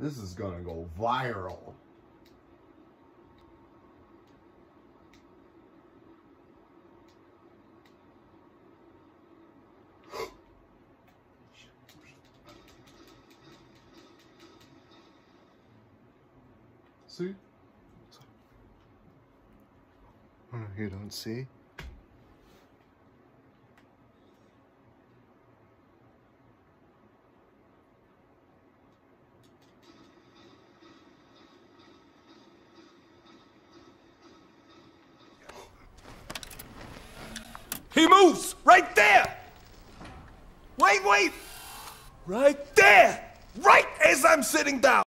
This is gonna go viral. See? Oh, you don't see? He moves! Right there! Wait, wait! Right there! Right as I'm sitting down!